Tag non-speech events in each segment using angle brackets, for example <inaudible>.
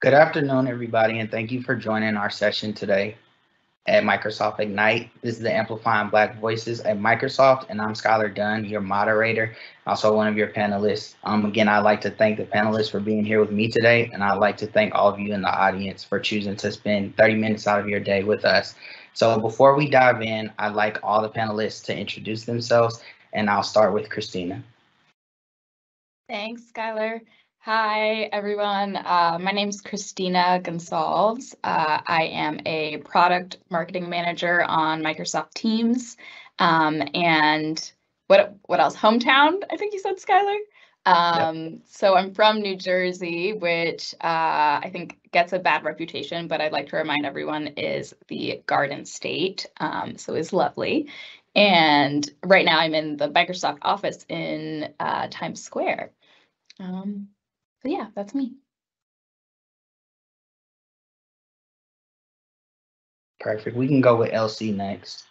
Good afternoon, everybody, and thank you for joining our session today at Microsoft Ignite. This is the Amplifying Black Voices at Microsoft, and I'm Skylar Dunn, your moderator, also one of your panelists. Um, again, I'd like to thank the panelists for being here with me today, and I'd like to thank all of you in the audience for choosing to spend 30 minutes out of your day with us. So before we dive in, I'd like all the panelists to introduce themselves, and I'll start with Christina. Thanks, Skylar. Hi, everyone. Uh, my name is Christina Gonsalves. Uh, I am a product marketing manager on Microsoft Teams. Um, and what what else? Hometown, I think you said, Skylar. Um, yep. So I'm from New Jersey, which uh, I think gets a bad reputation, but I'd like to remind everyone is the Garden State. Um, so it's lovely. And right now I'm in the Microsoft office in uh, Times Square. Um, so yeah, that's me. Perfect. We can go with LC next.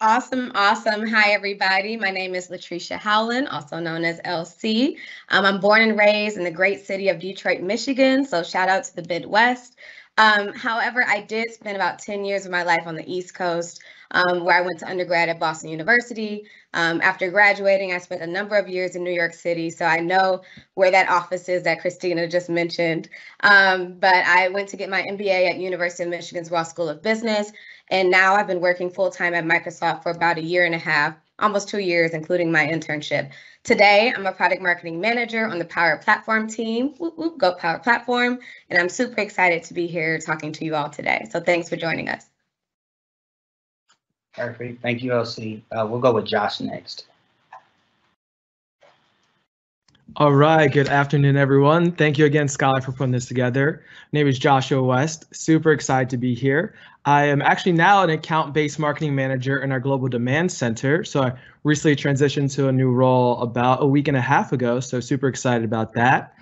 Awesome, awesome. Hi, everybody. My name is Latricia Howland, also known as LC. Um, I'm born and raised in the great city of Detroit, Michigan. So shout out to the Midwest. Um, however, I did spend about 10 years of my life on the East Coast, um, where I went to undergrad at Boston University. Um, after graduating, I spent a number of years in New York City, so I know where that office is that Christina just mentioned. Um, but I went to get my MBA at University of Michigan's Ross School of Business, and now I've been working full time at Microsoft for about a year and a half, almost two years, including my internship. Today, I'm a product marketing manager on the Power Platform team. Whoop, whoop, go Power Platform. And I'm super excited to be here talking to you all today. So thanks for joining us. Perfect. Thank you, LC. Uh, we'll go with Josh next. All right. Good afternoon, everyone. Thank you again, Skylar, for putting this together. My name is Joshua West. Super excited to be here. I am actually now an account-based marketing manager in our global demand center. So I recently transitioned to a new role about a week and a half ago. So super excited about that.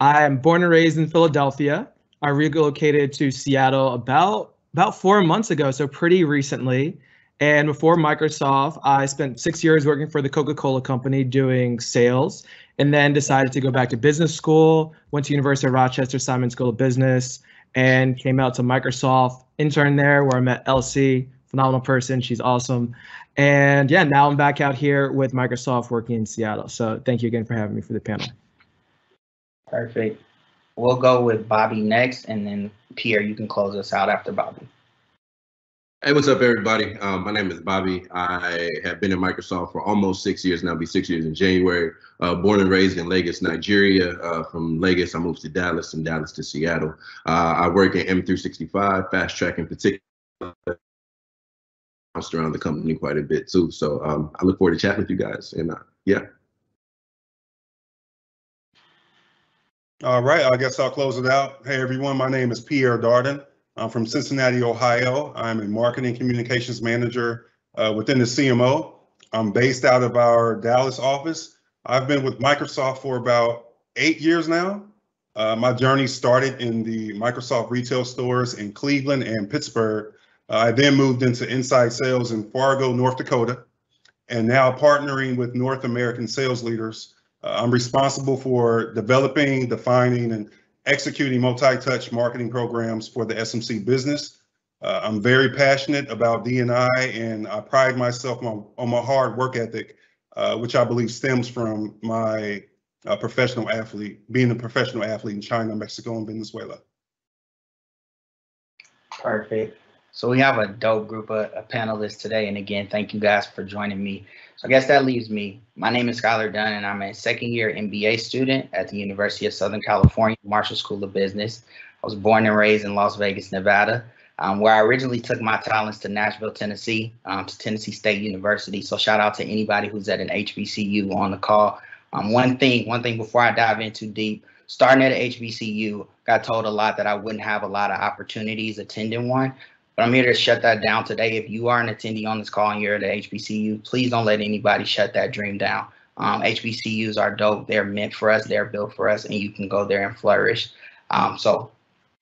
I am born and raised in Philadelphia. I relocated to Seattle about about four months ago, so pretty recently. And before Microsoft, I spent six years working for the Coca-Cola company doing sales, and then decided to go back to business school. Went to University of Rochester Simon School of Business, and came out to Microsoft. Intern there, where I met LC, phenomenal person. She's awesome. And yeah, now I'm back out here with Microsoft working in Seattle. So thank you again for having me for the panel. Perfect. We'll go with Bobby next, and then Pierre, you can close us out after Bobby. Hey, what's up, everybody? Um, my name is Bobby. I have been in Microsoft for almost six years now. I'll be six years in January. Uh, born and raised in Lagos, Nigeria. Uh, from Lagos, I moved to Dallas, and Dallas to Seattle. Uh, I work in M365, Fast Track in particular. Bounced around the company quite a bit too. So um, I look forward to chatting with you guys. And uh, yeah. All right, I guess I'll close it out. Hey, everyone, my name is Pierre Darden. I'm from Cincinnati, Ohio. I'm a marketing communications manager uh, within the CMO. I'm based out of our Dallas office. I've been with Microsoft for about eight years now. Uh, my journey started in the Microsoft retail stores in Cleveland and Pittsburgh. Uh, I then moved into inside sales in Fargo, North Dakota, and now partnering with North American sales leaders. Uh, I'm responsible for developing, defining, and executing multi-touch marketing programs for the SMC business. Uh, I'm very passionate about D&I and I pride myself on, on my hard work ethic, uh, which I believe stems from my uh, professional athlete, being a professional athlete in China, Mexico, and Venezuela. Perfect. So we have a dope group of, of panelists today. And again, thank you guys for joining me. So I guess that leaves me. My name is Skylar Dunn, and I'm a second year MBA student at the University of Southern California Marshall School of Business. I was born and raised in Las Vegas, Nevada, um, where I originally took my talents to Nashville, Tennessee, um, to Tennessee State University. So shout out to anybody who's at an HBCU on the call. Um, one thing, one thing before I dive in too deep, starting at an HBCU, got told a lot that I wouldn't have a lot of opportunities attending one. But I'm here to shut that down today. If you are an attendee on this call and you're at HBCU, please don't let anybody shut that dream down. Um, HBCUs are dope. They're meant for us. They're built for us, and you can go there and flourish. Um, so,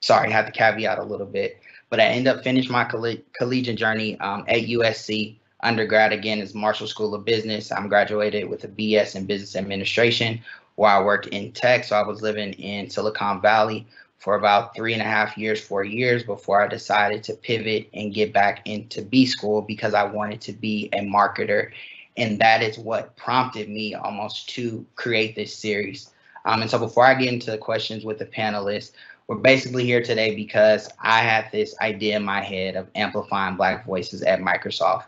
sorry, I had to caveat a little bit. But I end up finished my coll- collegiate journey um, at USC. Undergrad again is Marshall School of Business. I'm graduated with a BS in Business Administration where I worked in tech. So I was living in Silicon Valley for about three and a half years, four years before I decided to pivot and get back into B school because I wanted to be a marketer. And that is what prompted me almost to create this series. Um, and so before I get into the questions with the panelists, we're basically here today because I had this idea in my head of amplifying Black voices at Microsoft.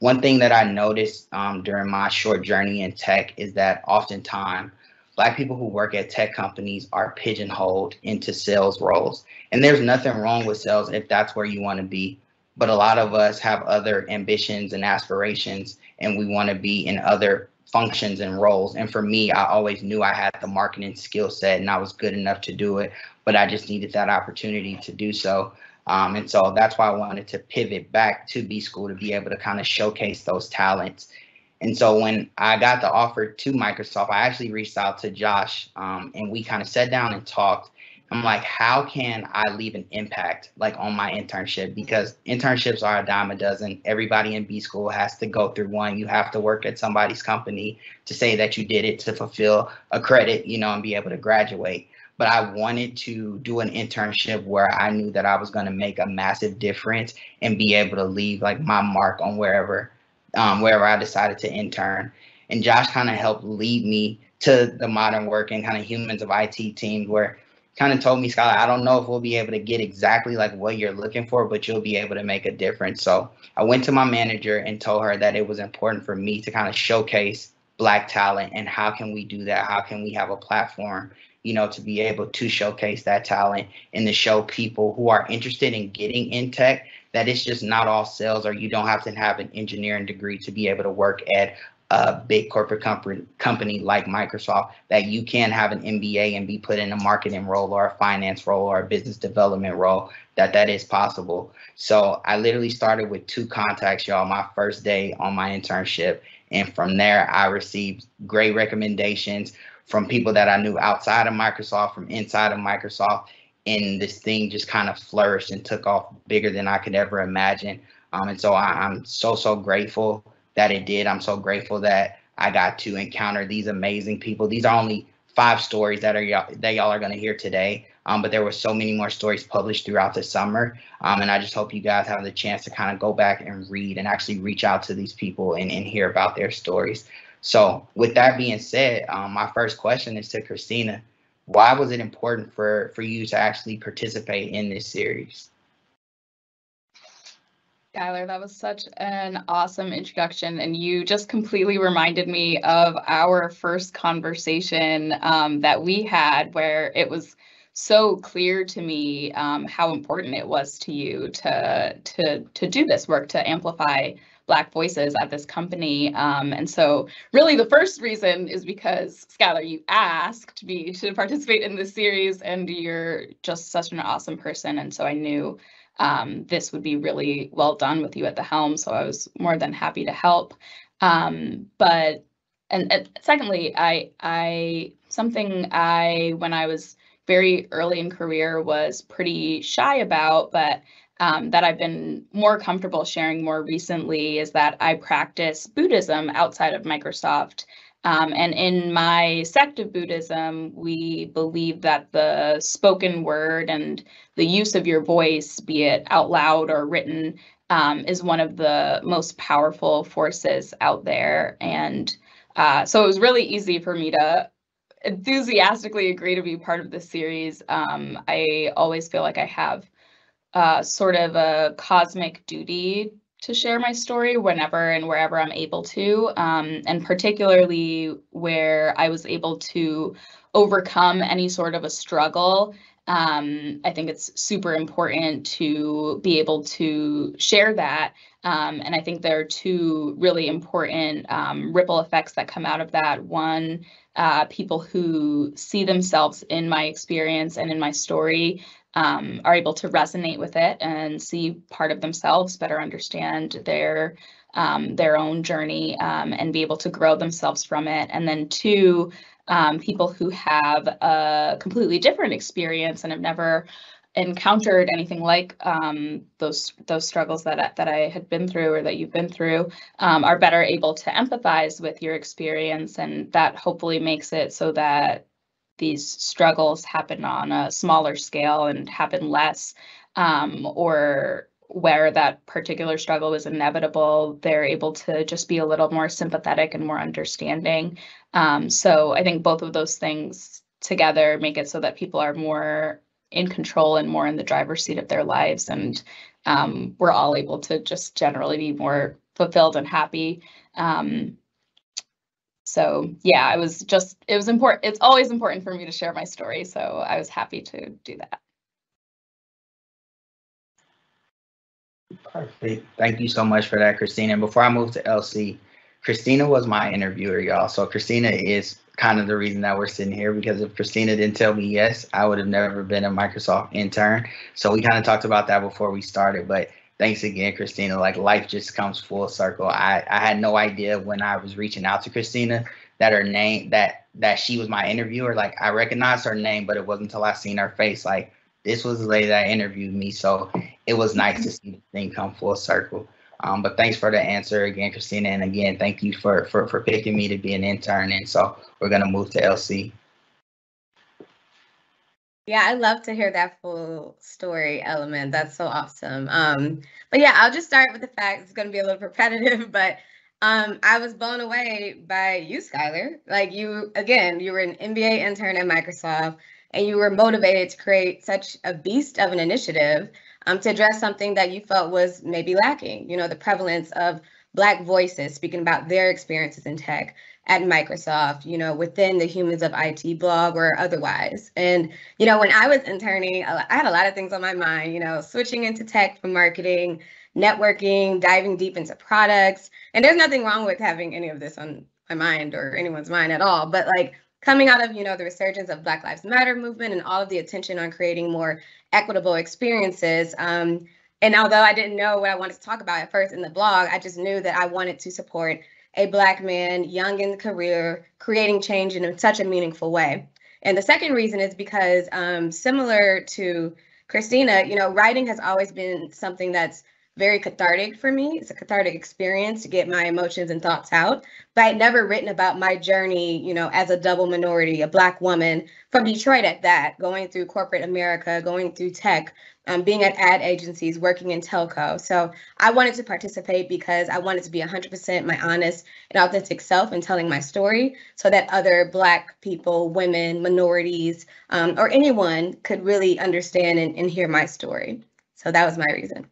One thing that I noticed um, during my short journey in tech is that oftentimes Black people who work at tech companies are pigeonholed into sales roles. And there's nothing wrong with sales if that's where you want to be. But a lot of us have other ambitions and aspirations, and we want to be in other functions and roles. And for me, I always knew I had the marketing skill set and I was good enough to do it, but I just needed that opportunity to do so. Um, and so that's why I wanted to pivot back to B school to be able to kind of showcase those talents. And so when I got the offer to Microsoft, I actually reached out to Josh um, and we kind of sat down and talked. I'm like, how can I leave an impact like on my internship? Because internships are a dime a dozen. Everybody in B school has to go through one. You have to work at somebody's company to say that you did it to fulfill a credit, you know, and be able to graduate. But I wanted to do an internship where I knew that I was going to make a massive difference and be able to leave like my mark on wherever, um, wherever I decided to intern. And Josh kind of helped lead me to the modern work and kind of humans of IT teams where kind of told me, Skylar, I don't know if we'll be able to get exactly like what you're looking for, but you'll be able to make a difference. So I went to my manager and told her that it was important for me to kind of showcase black talent and how can we do that? How can we have a platform, you know, to be able to showcase that talent and to show people who are interested in getting in tech that it's just not all sales or you don't have to have an engineering degree to be able to work at a big corporate company company like Microsoft that you can have an MBA and be put in a marketing role or a finance role or a business development role that that is possible. So I literally started with two contacts y'all my first day on my internship and from there I received great recommendations from people that I knew outside of Microsoft from inside of Microsoft and this thing just kind of flourished and took off bigger than I could ever imagine. Um, and so I, I'm so so grateful that it did. I'm so grateful that I got to encounter these amazing people. These are only five stories that are y'all that y'all are going to hear today. Um, but there were so many more stories published throughout the summer. Um, and I just hope you guys have the chance to kind of go back and read and actually reach out to these people and, and hear about their stories. So with that being said, um, my first question is to Christina. Why was it important for, for you to actually participate in this series? Skylar, that was such an awesome introduction, and you just completely reminded me of our first conversation um, that we had, where it was so clear to me um, how important it was to you to to to do this work to amplify Black voices at this company. Um, and so, really, the first reason is because Skylar, you asked me to participate in this series, and you're just such an awesome person, and so I knew um, this would be really well done with you at the helm. So I was more than happy to help. Um, but and, and, secondly, I I something I when I was very early in career was pretty shy about, but um, that I've been more comfortable sharing more recently is that I practice Buddhism outside of Microsoft. Um, and in my sect of Buddhism, we believe that the spoken word and the use of your voice, be it out loud or written, um, is one of the most powerful forces out there. And uh, so it was really easy for me to enthusiastically agree to be part of this series. Um, I always feel like I have uh, sort of a cosmic duty to share my story whenever and wherever I'm able to, um, and particularly where I was able to overcome any sort of a struggle. Um, I think it's super important to be able to share that. Um, and I think there are two really important um, ripple effects that come out of that. One, uh, people who see themselves in my experience and in my story um, are able to resonate with it and see part of themselves, better understand their um, their own journey um, and be able to grow themselves from it. And then two, um, people who have a completely different experience and have never encountered anything like um, those those struggles that that I had been through or that you've been through um, are better able to empathize with your experience, and that hopefully makes it so that these struggles happen on a smaller scale and happen less, um, or where that particular struggle is inevitable, they're able to just be a little more sympathetic and more understanding. Um, so I think both of those things together make it so that people are more in control and more in the driver's seat of their lives. And um, we're all able to just generally be more fulfilled and happy. Um, so yeah, I was just, it was important. It's always important for me to share my story. So I was happy to do that. Perfect. Thank you so much for that, Christina. And before I move to LC, Christina was my interviewer, y'all. So Christina is kind of the reason that we're sitting here because if Christina didn't tell me yes, I would have never been a Microsoft intern. So we kind of talked about that before we started, but thanks again, Christina. Like life just comes full circle. I, I had no idea when I was reaching out to Christina that her name that that she was my interviewer. Like I recognized her name, but it wasn't until I seen her face. Like this was the lady that interviewed me. So it was nice to see the thing come full circle. Um, but thanks for the answer again, Christina. And again, thank you for, for, for picking me to be an intern. And so we're going to move to LC. Yeah, I love to hear that full story element. That's so awesome. Um, but yeah, I'll just start with the fact it's going to be a little <laughs> repetitive, but um, I was blown away by you, Skylar. Like you, again, you were an MBA intern at Microsoft, and you were motivated to create such a beast of an initiative um, to address something that you felt was maybe lacking. You know, the prevalence of Black voices speaking about their experiences in tech at Microsoft, you know, within the Humans of IT blog or otherwise. And, you know, when I was interning, I had a lot of things on my mind, you know, switching into tech from marketing, networking, diving deep into products. And there's nothing wrong with having any of this on my mind or anyone's mind at all. But like coming out of, you know, the resurgence of Black Lives Matter movement and all of the attention on creating more equitable experiences. Um, and although I didn't know what I wanted to talk about at first in the blog, I just knew that I wanted to support a Black man, young in the career, creating change in such a meaningful way. And the second reason is because, um, similar to Christina, you know, writing has always been something that's very cathartic for me. It's a cathartic experience to get my emotions and thoughts out. But I'd never written about my journey, you know, as a double minority, a Black woman from Detroit at that, going through corporate America, going through tech, um, being at ad agencies, working in telco. So I wanted to participate because I wanted to be 100% my honest and authentic self in telling my story so that other Black people, women, minorities, um, or anyone could really understand and, and hear my story. So that was my reason.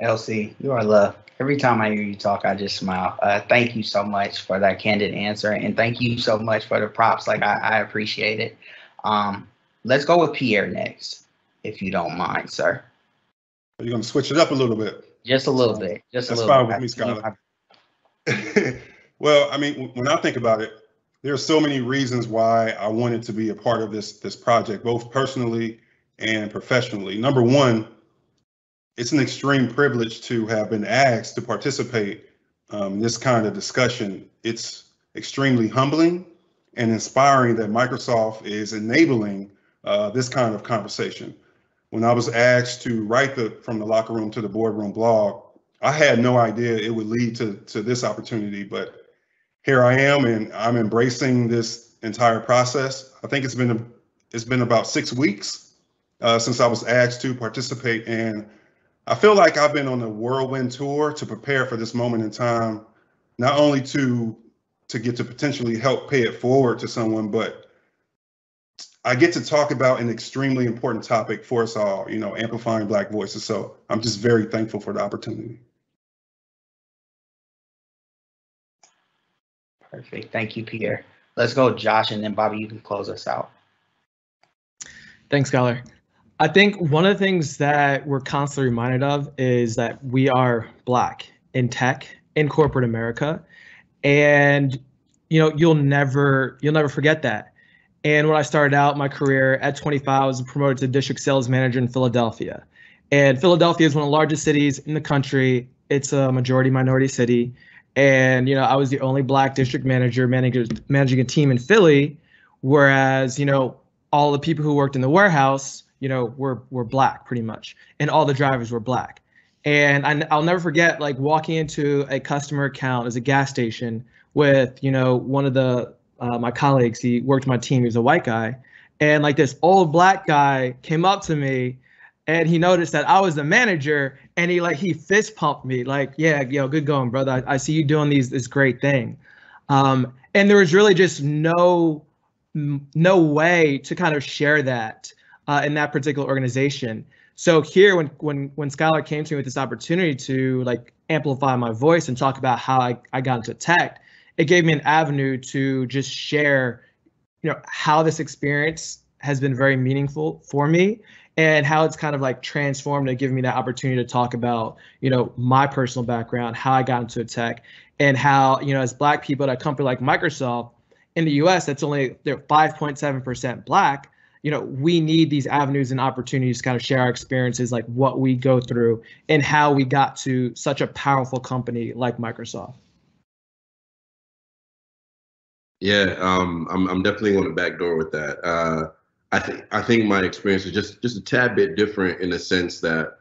LC, you are love. Every time I hear you talk, I just smile. Uh, thank you so much for that candid answer, and thank you so much for the props. Like I, I appreciate it. Um, let's go with Pierre next, if you don't mind, sir. You're you going to switch it up a little bit? Just a little bit. Just That's a little. fine bit. with me, Skylar. <laughs> well, I mean, when I think about it, there are so many reasons why I wanted to be a part of this this project, both personally and professionally. Number one, it's an extreme privilege to have been asked to participate um, in this kind of discussion. It's extremely humbling and inspiring that Microsoft is enabling uh, this kind of conversation. When I was asked to write the From the Locker Room to the Boardroom blog, I had no idea it would lead to, to this opportunity, but here I am and I'm embracing this entire process. I think it's been, it's been about six weeks uh, since I was asked to participate and I feel like I've been on a whirlwind tour to prepare for this moment in time, not only to to get to potentially help pay it forward to someone, but I get to talk about an extremely important topic for us all, you know, amplifying Black voices. So I'm just very thankful for the opportunity. Perfect. Thank you, Pierre. Let's go, Josh, and then Bobby, you can close us out. Thanks, Skylar. I think one of the things that we're constantly reminded of is that we are Black in tech, in corporate America, and you know you'll never you'll never forget that. And when I started out my career at 25, I was promoted to district sales manager in Philadelphia. And Philadelphia is one of the largest cities in the country. It's a majority minority city. And you know, I was the only black district manager managing managing a team in Philly, whereas, you know, all the people who worked in the warehouse, you know, were were black pretty much, and all the drivers were black. And I, I'll never forget like walking into a customer account as a gas station with, you know, one of the uh, my colleagues. He worked my team. He was a white guy, and like this old black guy came up to me and he noticed that I was the manager and he like he fist pumped me like yeah yo good going brother I, I see you doing these this great thing um, and there was really just no no way to kind of share that uh, in that particular organization so here when when when Skylar came to me with this opportunity to like amplify my voice and talk about how I, I got into tech it gave me an avenue to just share you know how this experience has been very meaningful for me and how it's kind of like transformed and given me that opportunity to talk about you know my personal background how i got into tech and how you know as black people at a company like microsoft in the us that's only they're 5.7% black you know we need these avenues and opportunities to kind of share our experiences like what we go through and how we got to such a powerful company like microsoft yeah um, I'm, I'm definitely going to backdoor with that uh, I think I think my experience is just just a tad bit different in the sense that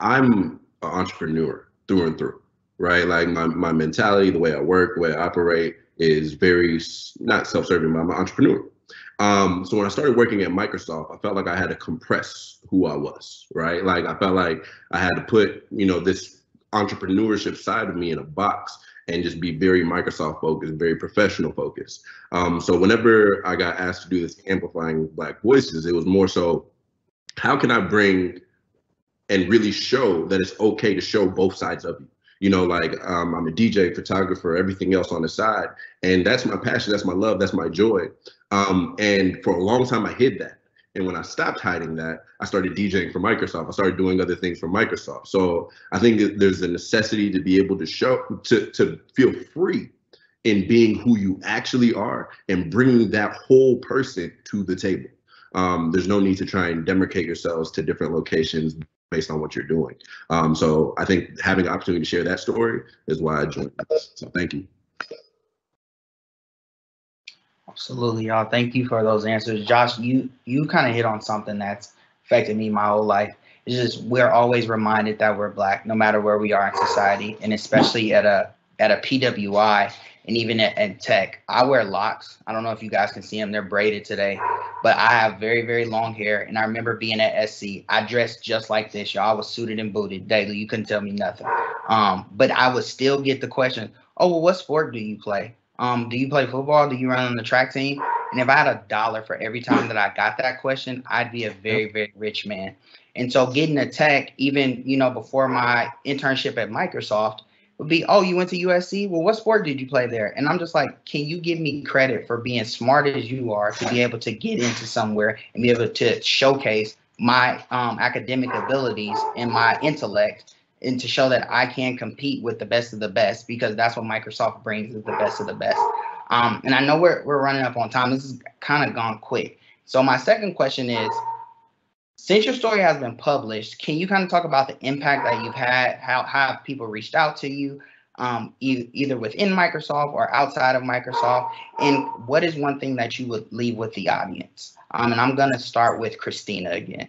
I'm an entrepreneur through and through, right? Like my, my mentality, the way I work, the way I operate is very not self-serving, but I'm an entrepreneur. Um, so when I started working at Microsoft, I felt like I had to compress who I was, right? Like I felt like I had to put, you know, this entrepreneurship side of me in a box and just be very Microsoft focused, very professional focused. Um, so whenever I got asked to do this amplifying Black voices, it was more so, how can I bring and really show that it's okay to show both sides of you? You know, like um, I'm a DJ, photographer, everything else on the side, and that's my passion, that's my love, that's my joy. Um, and for a long time, I hid that. And when I stopped hiding that, I started DJing for Microsoft. I started doing other things for Microsoft. So I think there's a necessity to be able to show, to, to feel free in being who you actually are and bringing that whole person to the table. Um, there's no need to try and demarcate yourselves to different locations based on what you're doing. Um, so I think having the opportunity to share that story is why I joined. So thank you. Absolutely, y'all. Thank you for those answers. Josh, you you kind of hit on something that's affected me my whole life. It's just we're always reminded that we're black, no matter where we are in society, and especially at a at a PWI and even at, at tech. I wear locks. I don't know if you guys can see them; they're braided today, but I have very very long hair. And I remember being at SC. I dressed just like this, y'all. I was suited and booted daily. You couldn't tell me nothing. Um, but I would still get the question, "Oh, well, what sport do you play?" Um, do you play football? Do you run on the track team? And if I had a dollar for every time that I got that question, I'd be a very, very rich man. And so getting a tech, even you know, before my internship at Microsoft, would be, oh, you went to USC? Well, what sport did you play there? And I'm just like, can you give me credit for being smart as you are to be able to get into somewhere and be able to showcase my um, academic abilities and my intellect and to show that I can compete with the best of the best because that's what Microsoft brings is the best of the best. Um, and I know we're, we're running up on time. This has kind of gone quick. So my second question is, since your story has been published, can you kind of talk about the impact that you've had? How, how have people reached out to you, um, e- either within Microsoft or outside of Microsoft? And what is one thing that you would leave with the audience? Um, and I'm going to start with Christina again.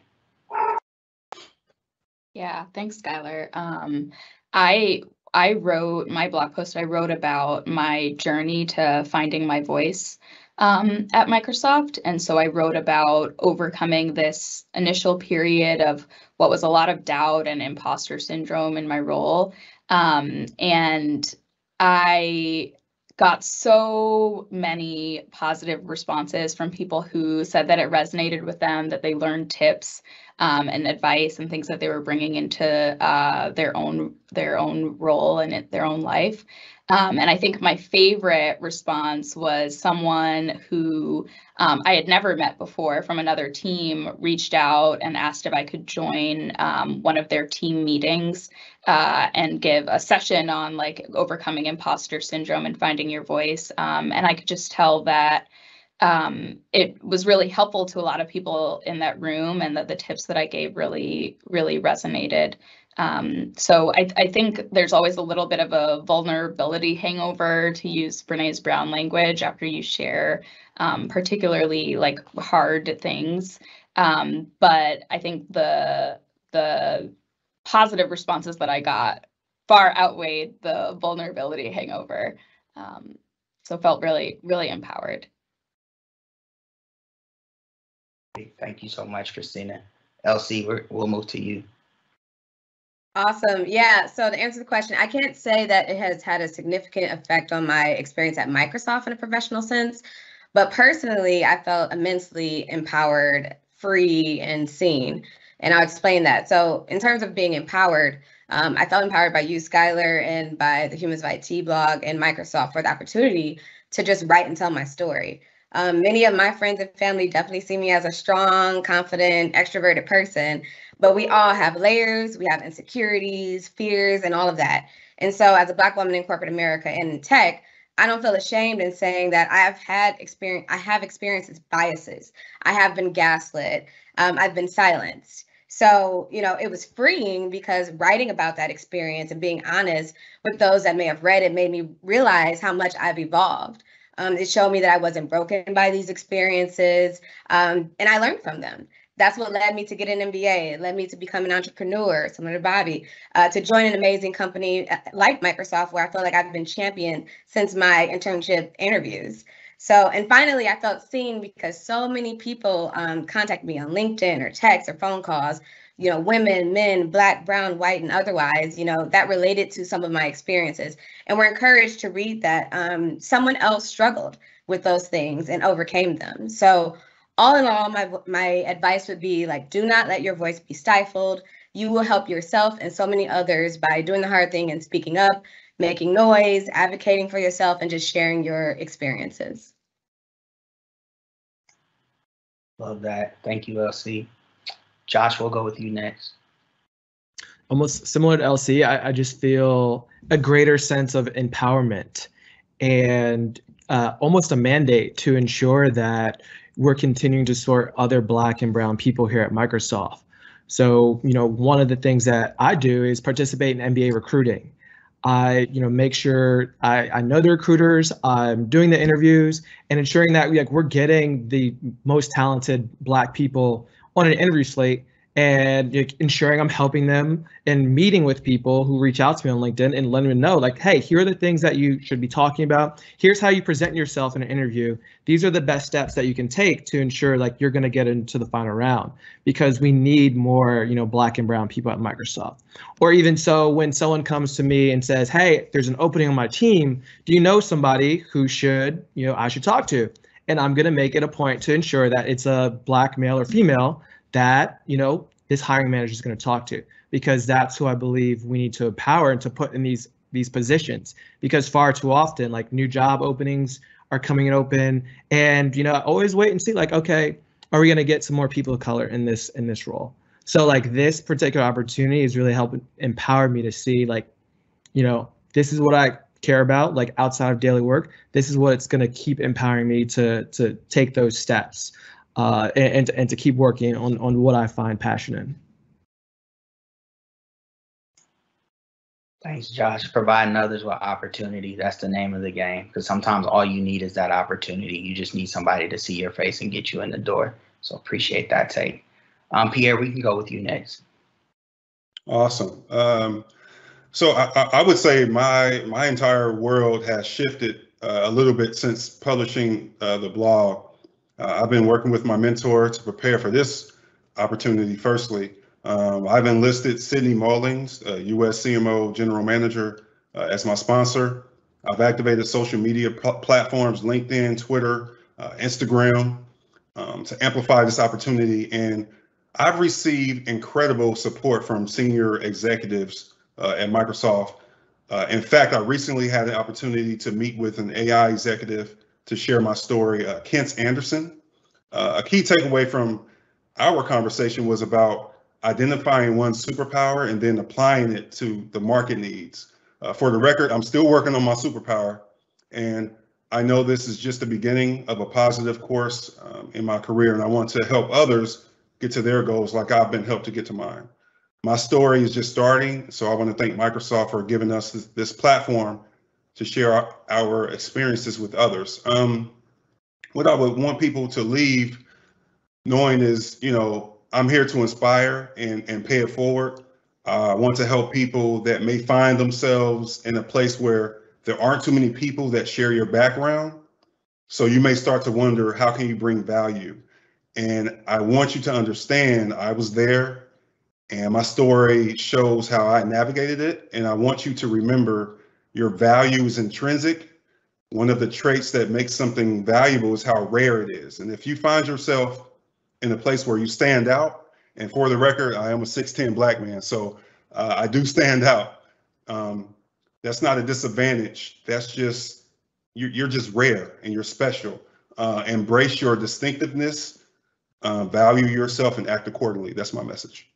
Yeah, thanks, Skylar. Um, I I wrote my blog post. I wrote about my journey to finding my voice um, at Microsoft, and so I wrote about overcoming this initial period of what was a lot of doubt and imposter syndrome in my role, um, and I got so many positive responses from people who said that it resonated with them, that they learned tips um, and advice and things that they were bringing into uh, their own their own role and their own life. Um, and I think my favorite response was someone who um, I had never met before from another team reached out and asked if I could join um, one of their team meetings uh, and give a session on like overcoming imposter syndrome and finding your voice. Um, and I could just tell that um, it was really helpful to a lot of people in that room and that the tips that I gave really, really resonated. Um, so I, I think there's always a little bit of a vulnerability hangover to use Brene's Brown language after you share um, particularly like hard things. Um, but I think the the positive responses that I got far outweighed the vulnerability hangover. Um, so felt really, really empowered. Thank you so much, Christina. LC, we will move to you. Awesome. Yeah. So to answer the question, I can't say that it has had a significant effect on my experience at Microsoft in a professional sense, but personally, I felt immensely empowered, free, and seen. And I'll explain that. So in terms of being empowered, um, I felt empowered by you, Skylar, and by the Humans of IT blog and Microsoft for the opportunity to just write and tell my story. Um, many of my friends and family definitely see me as a strong, confident, extroverted person, but we all have layers, we have insecurities, fears, and all of that. And so, as a Black woman in corporate America and in tech, I don't feel ashamed in saying that I have had experience. I have experienced biases. I have been gaslit. Um, I've been silenced. So, you know, it was freeing because writing about that experience and being honest with those that may have read it made me realize how much I've evolved. Um, it showed me that I wasn't broken by these experiences, um, and I learned from them. That's what led me to get an MBA. It led me to become an entrepreneur, similar to Bobby, uh, to join an amazing company uh, like Microsoft, where I feel like I've been championed since my internship interviews. So, and finally, I felt seen because so many people um, contact me on LinkedIn or text or phone calls you know, women, men, black, brown, white, and otherwise, you know, that related to some of my experiences. And we're encouraged to read that um, someone else struggled with those things and overcame them. So all in all, my my advice would be like, do not let your voice be stifled. You will help yourself and so many others by doing the hard thing and speaking up, making noise, advocating for yourself, and just sharing your experiences. Love that. Thank you, LC. Josh, we'll go with you next. Almost similar to LC, I, I just feel a greater sense of empowerment and uh, almost a mandate to ensure that we're continuing to support other Black and Brown people here at Microsoft. So, you know, one of the things that I do is participate in MBA recruiting. I, you know, make sure I, I know the recruiters, I'm doing the interviews and ensuring that we, like we're getting the most talented Black people on an interview slate and ensuring I'm helping them and meeting with people who reach out to me on LinkedIn and letting them know, like, hey, here are the things that you should be talking about. Here's how you present yourself in an interview. These are the best steps that you can take to ensure like you're going to get into the final round because we need more, you know, black and brown people at Microsoft. Or even so, when someone comes to me and says, hey, there's an opening on my team, do you know somebody who should, you know, I should talk to? And I'm going to make it a point to ensure that it's a black male or female that you know this hiring manager is going to talk to because that's who I believe we need to empower and to put in these these positions. Because far too often like new job openings are coming open and you know always wait and see like okay are we going to get some more people of color in this in this role? So like this particular opportunity is really helping empower me to see like you know this is what i care about like outside of daily work this is what it's going to keep empowering me to to take those steps uh, and, and to keep working on, on what I find passionate. Thanks, Josh. Providing others with opportunity. That's the name of the game. Because sometimes all you need is that opportunity. You just need somebody to see your face and get you in the door. So appreciate that take. Um, Pierre, we can go with you next. Awesome. Um, so I, I, would say my my entire world has shifted uh, a little bit since publishing uh, the blog. Uh, I've been working with my mentor to prepare for this opportunity. Firstly, um, I've enlisted Sydney Mullings, uh, US CMO General Manager, uh, as my sponsor. I've activated social media pl- platforms, LinkedIn, Twitter, uh, Instagram, um, to amplify this opportunity. And I've received incredible support from senior executives uh, at Microsoft. Uh, in fact, I recently had the opportunity to meet with an AI executive to share my story. Uh, Kent Anderson. Uh, a key takeaway from our conversation was about identifying one superpower and then applying it to the market needs. Uh, for the record, I'm still working on my superpower, and I know this is just the beginning of a positive course um, in my career, and I want to help others get to their goals like I've been helped to get to mine. My story is just starting, so I want to thank Microsoft for giving us this, this platform to share our, our experiences with others. Um, what I would want people to leave knowing is, you know, I'm here to inspire and, and pay it forward. Uh, I want to help people that may find themselves in a place where there aren't too many people that share your background. So you may start to wonder, how can you bring value? And I want you to understand I was there and my story shows how I navigated it. And I want you to remember your value is intrinsic. One of the traits that makes something valuable is how rare it is. And if you find yourself in a place where you stand out, and for the record, I am a 6'10 black man, so uh, I do stand out. Um, that's not a disadvantage. That's just, you're, you're just rare and you're special. Uh, embrace your distinctiveness, uh, value yourself, and act accordingly. That's my message.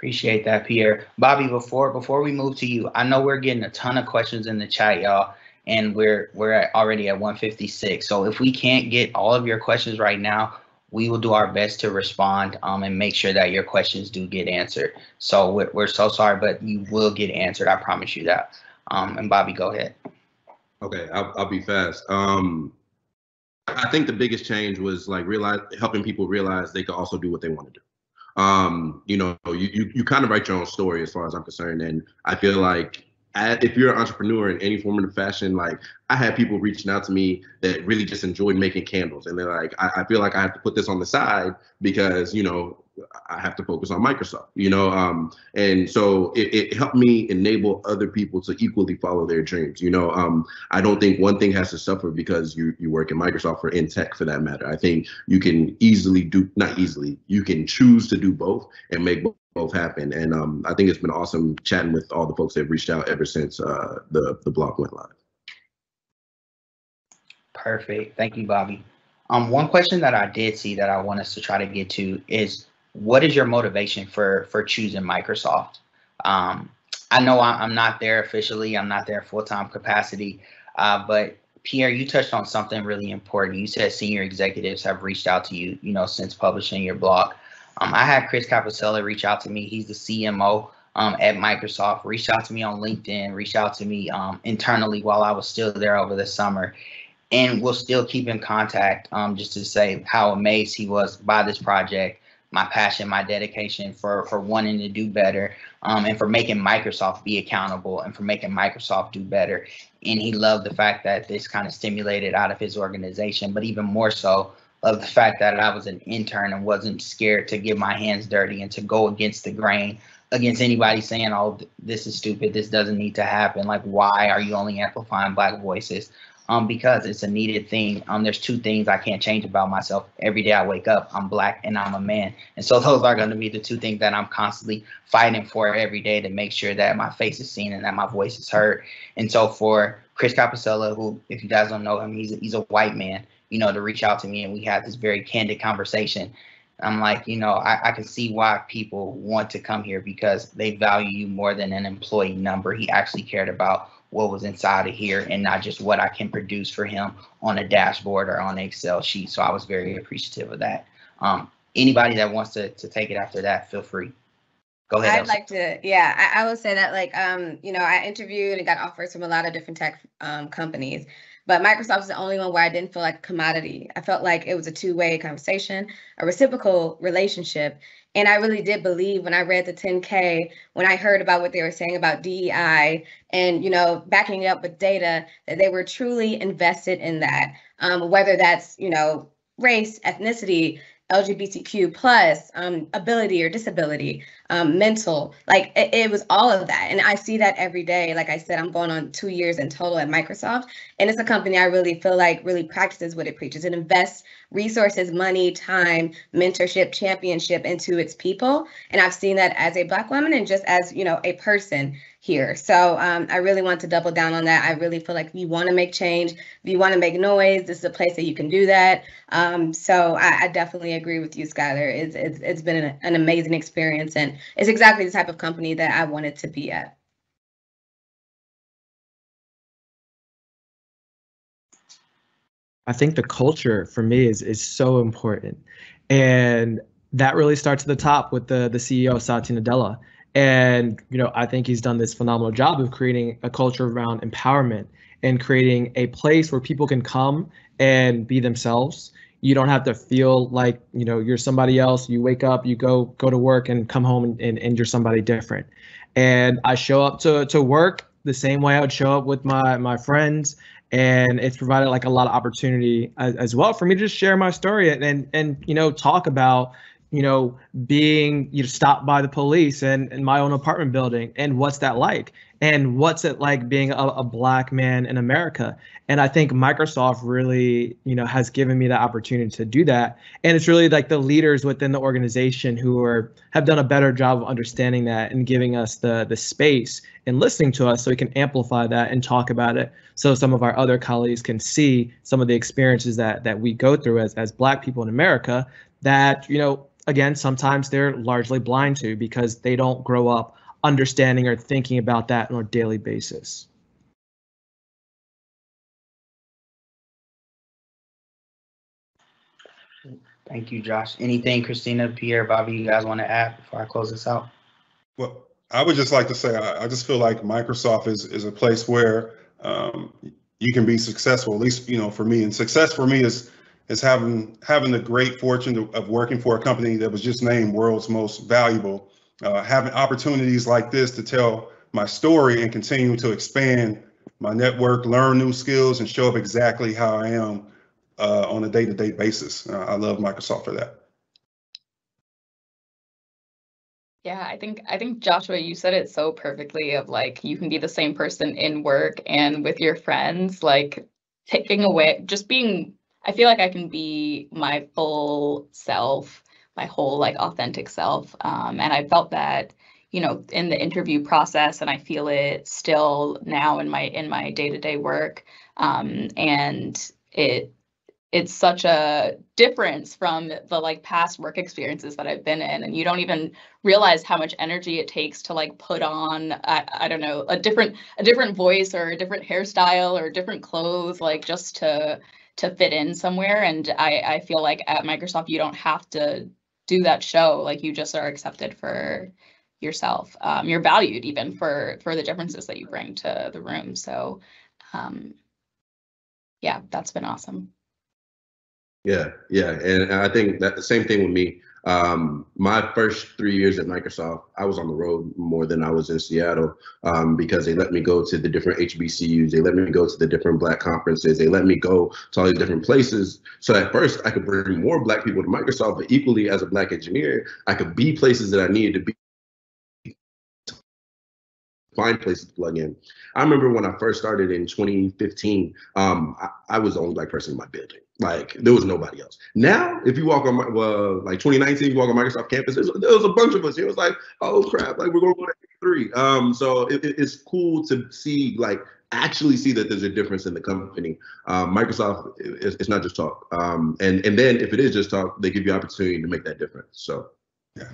Appreciate that, Pierre. Bobby, before before we move to you, I know we're getting a ton of questions in the chat, y'all, and we're we're already at 156. So if we can't get all of your questions right now, we will do our best to respond um, and make sure that your questions do get answered. So we're, we're so sorry, but you will get answered. I promise you that. Um, and Bobby, go ahead. Okay, I'll, I'll be fast. Um, I think the biggest change was like realize helping people realize they could also do what they want to do um, you know, you, you, you kind of write your own story as far as I'm concerned. And I feel like if you're an entrepreneur in any form of fashion, like I had people reaching out to me that really just enjoyed making candles. And they're like, I, I feel like I have to put this on the side because, you know, I have to focus on Microsoft, you know, um, and so it, it, helped me enable other people to equally follow their dreams. You know, um, I don't think one thing has to suffer because you you work in Microsoft or in tech for that matter. I think you can easily do not easily, you can choose to do both and make both happen. And um, I think it's been awesome chatting with all the folks that have reached out ever since uh, the the blog went live. Perfect. Thank you, Bobby. Um, one question that I did see that I want us to try to get to is what is your motivation for for choosing Microsoft? Um, I know I'm not there officially. I'm not there full time capacity, uh, but Pierre, you touched on something really important. You said senior executives have reached out to you, you know, since publishing your blog. Um, I had Chris Capossela reach out to me. He's the CMO um, at Microsoft. Reached out to me on LinkedIn. Reached out to me um, internally while I was still there over the summer, and we'll still keep in contact um, just to say how amazed he was by this project my passion, my dedication for for wanting to do better, um, and for making Microsoft be accountable and for making Microsoft do better. And he loved the fact that this kind of stimulated out of his organization, but even more so of the fact that I was an intern and wasn't scared to get my hands dirty and to go against the grain against anybody saying, "Oh, this is stupid. This doesn't need to happen." Like, why are you only amplifying Black voices? Um, because it's a needed thing. Um, there's two things I can't change about myself. Every day I wake up, I'm black and I'm a man. And so <laughs> those are going to be the two things that I'm constantly fighting for every day to make sure that my face is seen and that my voice is heard. And so for Chris Capossela, who, if you guys don't know him, he's a, he's a white man, you know, to reach out to me and we had this very candid conversation. I'm like, you know, I, I can see why people want to come here because they value you more than an employee number. He actually cared about what was inside of here and not just what I can produce for him on a dashboard or on an Excel sheet. So I was very appreciative of that. Um, anybody that wants to, to take it after that, feel free. Go ahead. I'd LC. like to, yeah, I, I would say that like, um, you know, I interviewed and got offers from a lot of different tech um, companies, but Microsoft is the only one where I didn't feel like a commodity. I felt like it was a two-way conversation, a reciprocal relationship. And I really did believe when I read the 10K, when I heard about what they were saying about DEI and, you know, backing it up with data, that they were truly invested in that. Um, whether that's, you know, race, ethnicity, LGBTQ plus um, ability or disability, um, mental, like it, it, was all of that. And I see that every day. Like I said, I'm going on two years in total at Microsoft. And it's a company I really feel like really practices what it preaches. It invests resources, money, time, mentorship, championship into its people. And I've seen that as a Black woman and just as, you know, a person here. So um, I really want to double down on that. I really feel like if you want to make change, if you want to make noise, this is a place that you can do that. Um, so I, I, definitely agree with you, Skylar. It's, it's, it's been an, an amazing experience and it's exactly the type of company that I wanted to be at. I think the culture for me is is so important. And that really starts at the top with the the CEO Satya Nadella. And you know, I think he's done this phenomenal job of creating a culture around empowerment and creating a place where people can come and be themselves. You don't have to feel like you know you're somebody else. You wake up, you go go to work, and come home and, and, and you're somebody different. And I show up to to work the same way I would show up with my my friends and it's provided like a lot of opportunity as, as, well for me to just share my story and and, and you know talk about you know being you know stopped by the police and in my own apartment building and what's that like? And what's it like being a, a black man in america? And i think microsoft really you know has given me the opportunity to do that. And it's really like the leaders within the organization who are have done a better job of understanding that and giving us the the space and listening to us so we can amplify that and talk about it so some of our other colleagues can see some of the experiences that that we go through as as black people in america that you know again, sometimes they're largely blind to because they don't grow up understanding or thinking about that on a daily basis. Thank you, Josh. Anything, Christina, Pierre, Bobby, you guys want to add before I close this out? Well, I would just like to say, I, I just feel like Microsoft is, is a place where um, you can be successful, at least, you know, for me. And success for me is is having having the great fortune of, of working for a company that was just named world's most valuable. Uh, having opportunities like this to tell my story and continue to expand my network, learn new skills, and show up exactly how I am uh, on a day-to-day basis. Uh, I love Microsoft for that. Yeah, I think I think Joshua, you said it so perfectly of like you can be the same person in work and with your friends, like taking away just being I feel like I can be my full self, my whole like authentic self. Um, and I felt that, you know, in the interview process, and I feel it still now in my in my day to day work. Um, and it it's such a difference from the like past work experiences that I've been in and you don't even realize how much energy it takes to like put on I, I don't know a different a different voice or a different hairstyle or different clothes like just to to fit in somewhere. And I, I feel like at Microsoft, you don't have to do that show. Like you just are accepted for yourself. Um, you're valued even for for the differences that you bring to the room. So um, yeah, that's been awesome. Yeah, yeah, and I think that the same thing with me. Um, my first three years at Microsoft, I was on the road more than I was in Seattle um, because they let me go to the different HBCUs. They let me go to the different Black conferences. They let me go to all these different places. So at first, I could bring more Black people to Microsoft, but equally as a Black engineer, I could be places that I needed to be find places to plug in. I remember when I first started in 2015, um, I, I, was the only black person in my building. Like there was nobody else. Now, if you walk on like 2019, you walk on Microsoft campus, there was a bunch of us. It was like, oh crap, like we're gonna go to three. Um, so it, it's cool to see, like, actually see that there's a difference in the company. Um, Microsoft, it's, it's not just talk. Um, and and then if it is just talk, they give you opportunity to make that difference. So, yeah.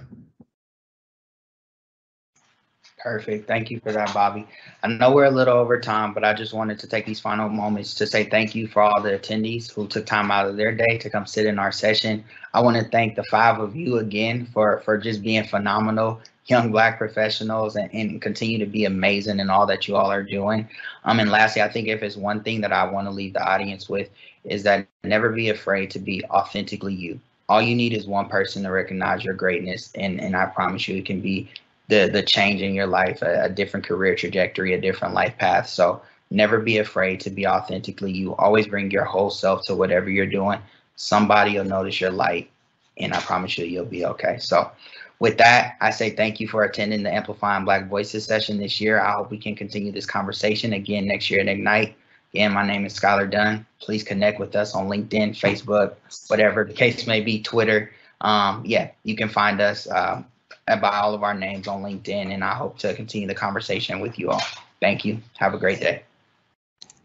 Perfect. Thank you for that, Bobby. I know we're a little over time, but I just wanted to take these final moments to say thank you for all the attendees who took time out of their day to come sit in our session. I want to thank the five of you again for, for just being phenomenal young black professionals and, and continue to be amazing in all that you all are doing. Um, and lastly, I think if it's one thing that I want to leave the audience with is that never be afraid to be authentically you. All you need is one person to recognize your greatness, and, and I promise you it can be the the change in your life, a, a different career trajectory, a different life path. So never be afraid to be authentically you. Always bring your whole self to whatever you're doing. Somebody will notice your light, and I promise you you'll be okay. So with that, I say thank you for attending the Amplifying Black Voices session this year. I hope we can continue this conversation again next year at Ignite. Again, my name is Skylar Dunn. Please connect with us on LinkedIn, Facebook, whatever the case may be, Twitter. Um, yeah, you can find us. Um, by all of our names on LinkedIn, and I hope to continue the conversation with you all. Thank you. Have a great day.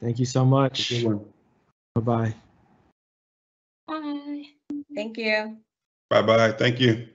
Thank you so much. Bye-bye. Bye. Thank you. Bye-bye. Thank you.